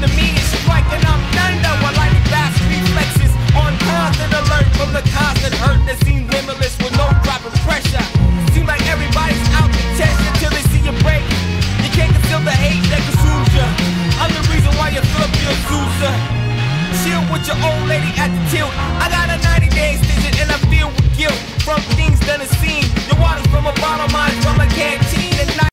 the meat is striking up thunder while I fast reflexes on constant alert from the constant hurt that seems limitless with no drop of pressure. Seem like everybody's out to test until they see you break. You can't conceal the hate that consumes you. I'm the reason why you flip your loser. Chill with your old lady at the tilt. I got a 90 day extension